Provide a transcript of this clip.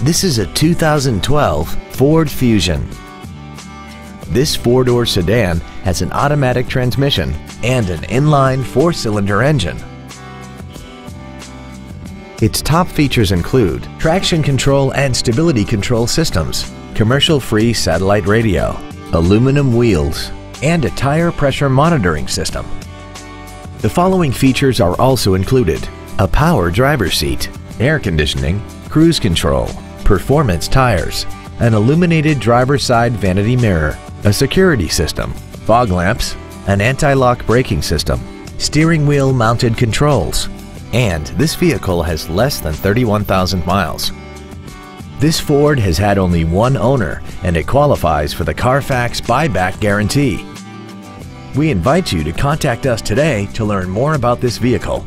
This is a 2012 Ford Fusion. This four-door sedan has an automatic transmission and an inline four-cylinder engine. Its top features include traction control and stability control systems, commercial-free satellite radio, aluminum wheels, and a tire pressure monitoring system. The following features are also included. A power driver seat, air conditioning, cruise control, performance tires, an illuminated driver's side vanity mirror, a security system, fog lamps, an anti-lock braking system, steering wheel mounted controls, and this vehicle has less than 31,000 miles. This Ford has had only one owner and it qualifies for the Carfax buyback guarantee. We invite you to contact us today to learn more about this vehicle.